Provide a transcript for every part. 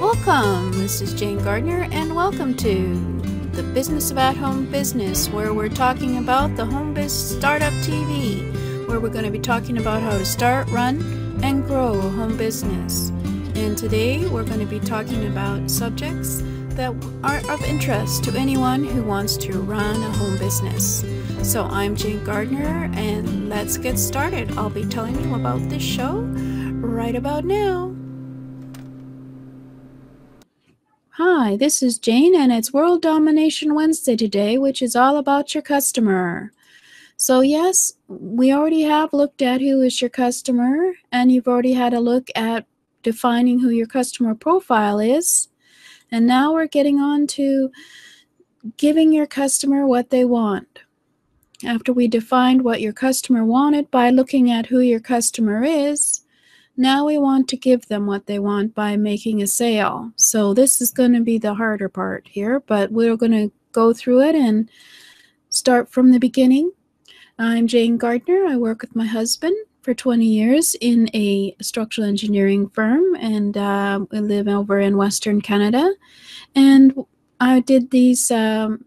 Welcome, this is Jane Gardner, and welcome to the Business of At Home Business, where we're talking about the Home Biz Startup TV, where we're going to be talking about how to start, run, and grow a home business. And today we're going to be talking about subjects that are of interest to anyone who wants to run a home business. So I'm Jane Gardner, and let's get started. I'll be telling you about this show right about now. Hi, this is Jane, and it's World Domination Wednesday today, which is all about your customer. So, yes, we already have looked at who is your customer, and you've already had a look at defining who your customer profile is. And now we're getting on to giving your customer what they want. After we defined what your customer wanted by looking at who your customer is, now we want to give them what they want by making a sale. So this is going to be the harder part here, but we're going to go through it and start from the beginning. I'm Jane Gardner. I work with my husband for 20 years in a structural engineering firm, and uh, we live over in Western Canada. And I did these um,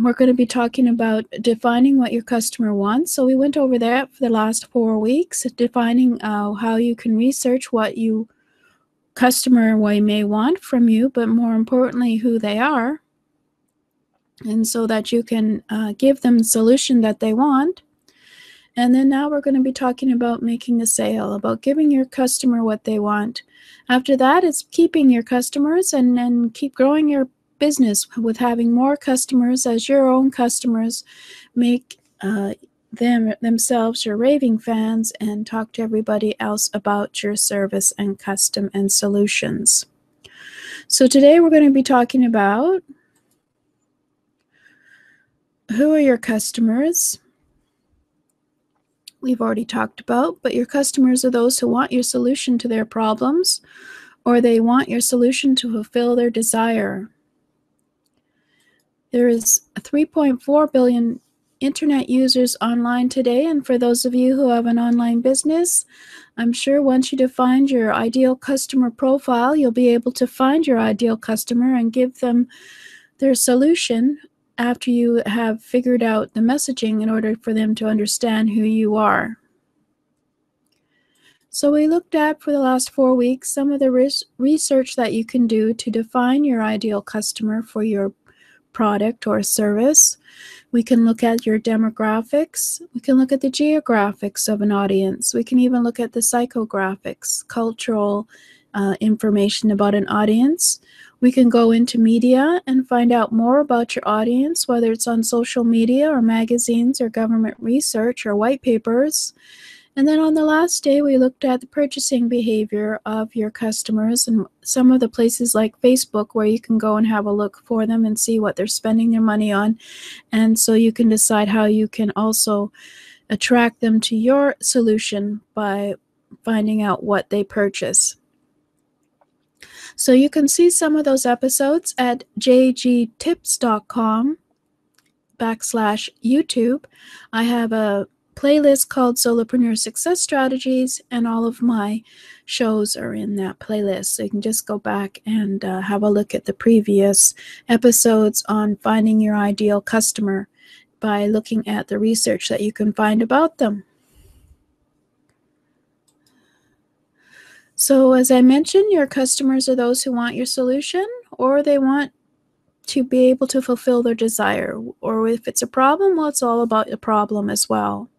we're going to be talking about defining what your customer wants. So we went over that for the last four weeks, defining uh, how you can research what you customer may want from you, but more importantly, who they are, and so that you can uh, give them the solution that they want. And then now we're going to be talking about making a sale, about giving your customer what they want. After that, it's keeping your customers and then keep growing your business with having more customers as your own customers make uh, them themselves your raving fans and talk to everybody else about your service and custom and solutions. So today we're going to be talking about who are your customers? We've already talked about, but your customers are those who want your solution to their problems or they want your solution to fulfill their desire. There is 3.4 billion internet users online today, and for those of you who have an online business, I'm sure once you define your ideal customer profile, you'll be able to find your ideal customer and give them their solution after you have figured out the messaging in order for them to understand who you are. So we looked at for the last four weeks some of the res research that you can do to define your ideal customer for your product or service. We can look at your demographics. We can look at the geographics of an audience. We can even look at the psychographics, cultural uh, information about an audience. We can go into media and find out more about your audience, whether it's on social media or magazines or government research or white papers. And then on the last day, we looked at the purchasing behavior of your customers and some of the places like Facebook where you can go and have a look for them and see what they're spending their money on. And so you can decide how you can also attract them to your solution by finding out what they purchase. So you can see some of those episodes at jgtips.com backslash YouTube. I have a playlist called Solopreneur Success Strategies, and all of my shows are in that playlist. So you can just go back and uh, have a look at the previous episodes on finding your ideal customer by looking at the research that you can find about them. So, as I mentioned, your customers are those who want your solution or they want to be able to fulfill their desire. Or if it's a problem, well, it's all about the problem as well.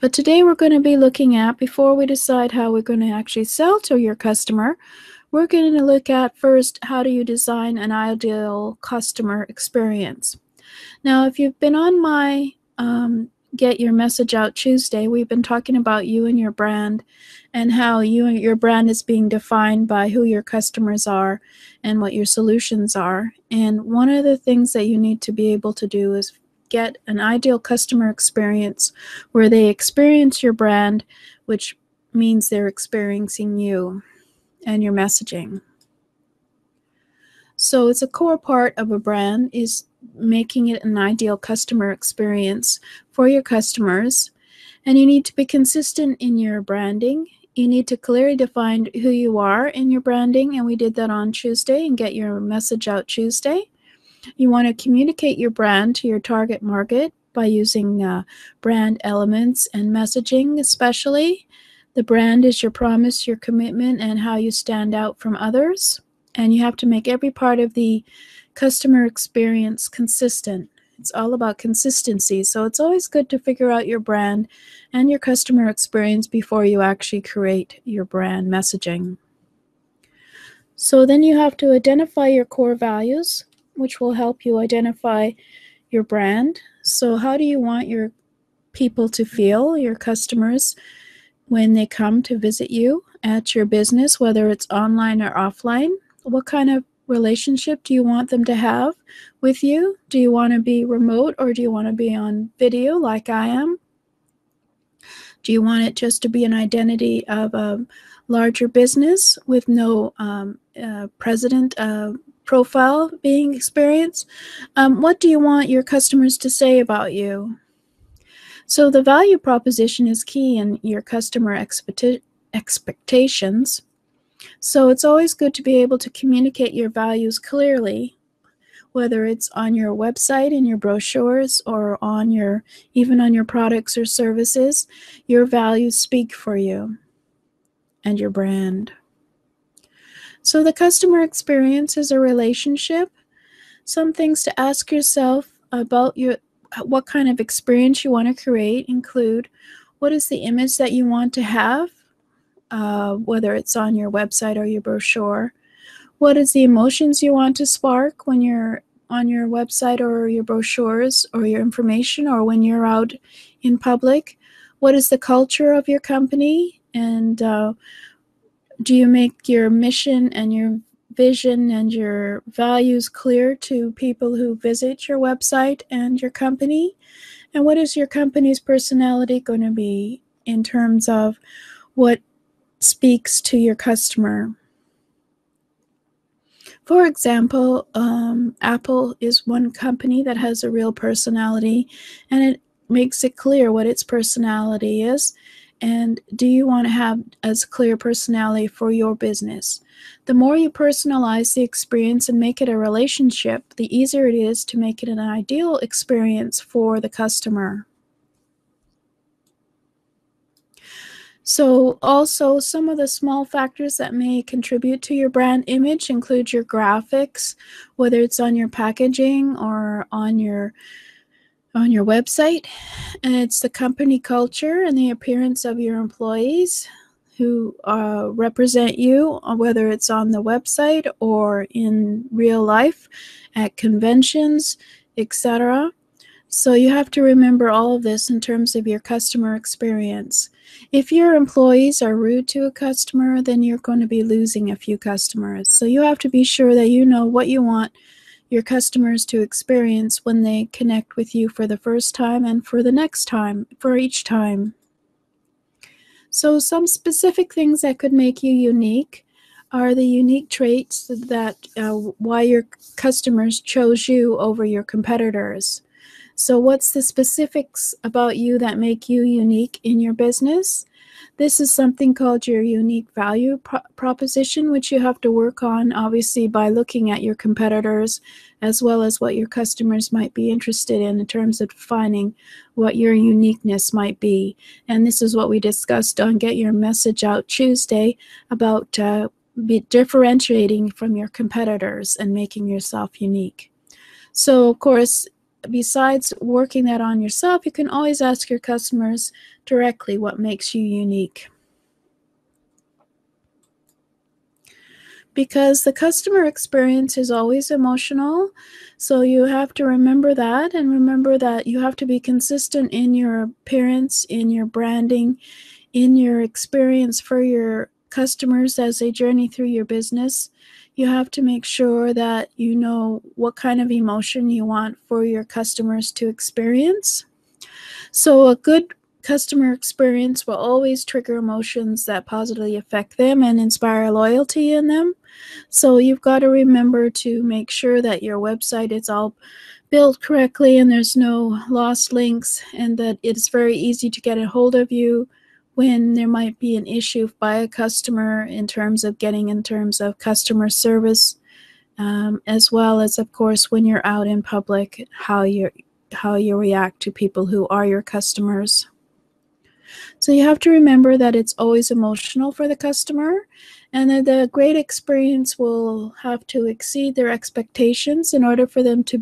But today we're going to be looking at, before we decide how we're going to actually sell to your customer, we're going to look at first how do you design an ideal customer experience. Now, if you've been on my um, Get Your Message Out Tuesday, we've been talking about you and your brand and how you and your brand is being defined by who your customers are and what your solutions are. And one of the things that you need to be able to do is get an ideal customer experience where they experience your brand, which means they're experiencing you and your messaging. So it's a core part of a brand is making it an ideal customer experience for your customers. And you need to be consistent in your branding, you need to clearly define who you are in your branding, and we did that on Tuesday and get your message out Tuesday. You want to communicate your brand to your target market by using uh, brand elements and messaging, especially. The brand is your promise, your commitment, and how you stand out from others. And you have to make every part of the customer experience consistent. It's all about consistency. So it's always good to figure out your brand and your customer experience before you actually create your brand messaging. So then you have to identify your core values, which will help you identify your brand. So, how do you want your people to feel, your customers, when they come to visit you at your business, whether it's online or offline? What kind of relationship do you want them to have with you? Do you want to be remote or do you want to be on video like I am? Do you want it just to be an identity of a larger business with no um, uh, president uh, profile being experienced? Um, what do you want your customers to say about you? So the value proposition is key in your customer expectations. So it's always good to be able to communicate your values clearly, whether it's on your website, in your brochures, or on your even on your products or services. Your values speak for you and your brand. So the customer experience is a relationship. Some things to ask yourself about your what kind of experience you want to create include what is the image that you want to have uh, whether it's on your website or your brochure. What is the emotions you want to spark when you're on your website or your brochures or your information or when you're out in public? What is the culture of your company? And uh, do you make your mission and your vision and your values clear to people who visit your website and your company? And what is your company's personality going to be in terms of what speaks to your customer. For example, um, Apple is one company that has a real personality and it makes it clear what its personality is. And do you want to have as clear personality for your business? The more you personalize the experience and make it a relationship, the easier it is to make it an ideal experience for the customer. So, also, some of the small factors that may contribute to your brand image include your graphics, whether it's on your packaging or on your on your website, and it's the company culture and the appearance of your employees who uh, represent you, uh, whether it's on the website or in real life, at conventions, etc. So you have to remember all of this in terms of your customer experience. If your employees are rude to a customer, then you're going to be losing a few customers. So you have to be sure that you know what you want your customers to experience when they connect with you for the first time and for the next time, for each time. So some specific things that could make you unique are the unique traits that uh, why your customers chose you over your competitors. So, what's the specifics about you that make you unique in your business? This is something called your unique value pro- proposition, which you have to work on obviously by looking at your competitors as well as what your customers might be interested in in terms of defining what your uniqueness might be. And this is what we discussed on Get Your Message Out Tuesday about uh, be differentiating from your competitors and making yourself unique. So, of course, besides working that on yourself, you can always ask your customers directly what makes you unique. Because the customer experience is always emotional, so you have to remember that and remember that you have to be consistent in your appearance, in your branding, in your experience for your customers as they journey through your business you have to make sure that you know what kind of emotion you want for your customers to experience. So, a good customer experience will always trigger emotions that positively affect them and inspire loyalty in them. So, you've got to remember to make sure that your website is all built correctly and there's no lost links and that it's very easy to get a hold of you when there might be an issue by a customer in terms of getting in terms of customer service, um, as well as, of course, when you're out in public, how you how you react to people who are your customers. So you have to remember that it's always emotional for the customer and that the great experience will have to exceed their expectations in order for them to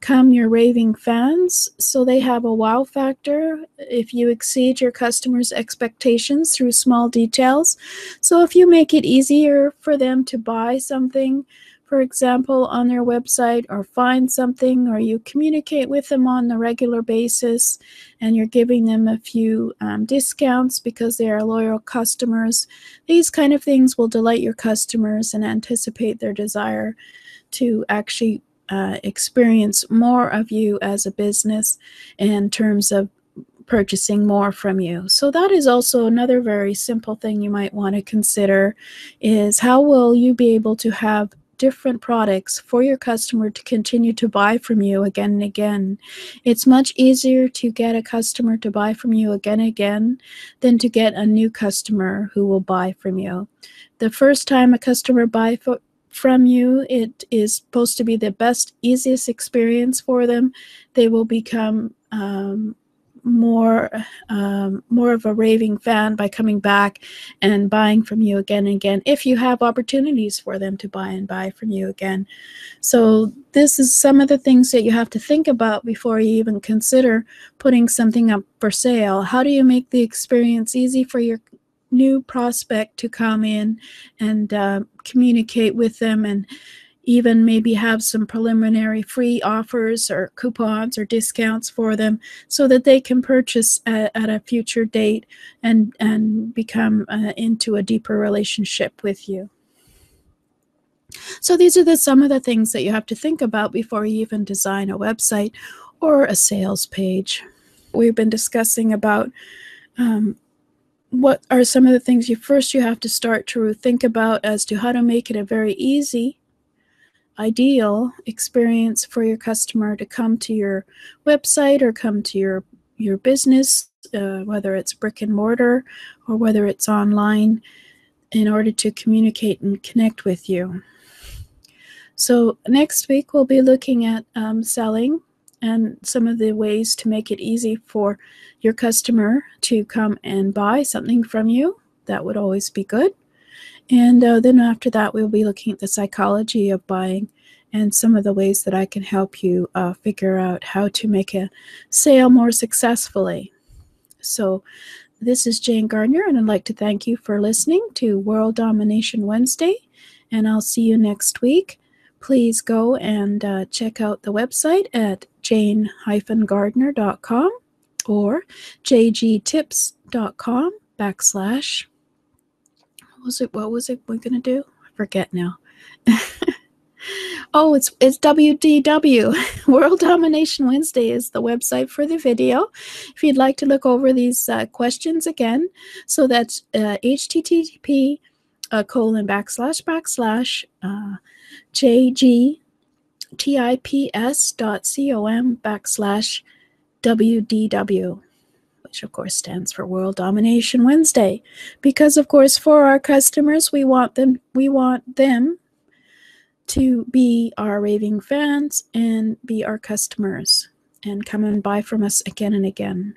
become your raving fans. So they have a wow factor if you exceed your customers' expectations through small details. So if you make it easier for them to buy something, for example, on their website or find something, or you communicate with them on a regular basis and you're giving them a few um, discounts because they are loyal customers. These kind of things will delight your customers and anticipate their desire to actually uh, experience more of you as a business in terms of purchasing more from you. So that is also another very simple thing you might want to consider is how will you be able to have different products for your customer to continue to buy from you again and again. It's much easier to get a customer to buy from you again and again than to get a new customer who will buy from you. The first time a customer buy from you, it is supposed to be the best, easiest experience for them. They will become um, more um, more of a raving fan by coming back and buying from you again and again if you have opportunities for them to buy and buy from you again. So this is some of the things that you have to think about before you even consider putting something up for sale. How do you make the experience easy for your new prospect to come in and uh, communicate with them and even maybe have some preliminary free offers or coupons or discounts for them so that they can purchase at, at a future date and, and become uh, into a deeper relationship with you. So these are the, some of the things that you have to think about before you even design a website or a sales page. We've been discussing about um, what are some of the things you first you have to start to think about as to how to make it a very easy ideal experience for your customer to come to your website or come to your your business, uh, whether it's brick and mortar or whether it's online, in order to communicate and connect with you. So next week we'll be looking at um, selling and some of the ways to make it easy for your customer to come and buy something from you. That would always be good. And uh, then after that, we'll be looking at the psychology of buying and some of the ways that I can help you uh, figure out how to make a sale more successfully. So, this is Jane Gardner, and I'd like to thank you for listening to World Domination Wednesday, and I'll see you next week. Please go and uh, check out the website at jane-gardner.com or jgtips.com backslash was it? What was it we're gonna do? I forget now. oh, it's it's WDW World Domination Wednesday is the website for the video. If you'd like to look over these uh, questions again, so that's uh, HTTP uh, colon backslash backslash JG tips backslash WDW which of course stands for World Domination Wednesday. Because of course for our customers we want them we want them to be our raving fans and be our customers and come and buy from us again and again.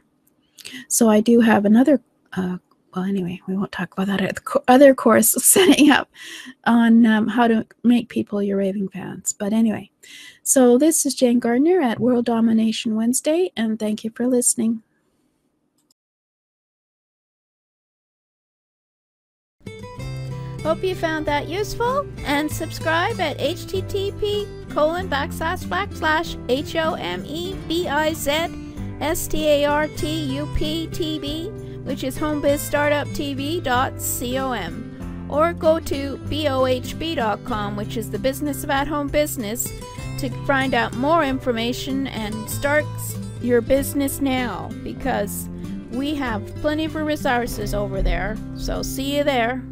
So I do have another uh, well, anyway, we won't talk about that at the other course setting up on um, how to make people your raving fans. But anyway, so this is Jane Gardner at World Domination Wednesday, and thank you for listening. Hope you found that useful and subscribe at http colon backslash backslash h o m e b i z s t a r t u p t v, which is homebizstartuptv.com, or go to bohb.com, which is the business of at home business, to find out more information and start your business now because we have plenty of resources over there. So see you there.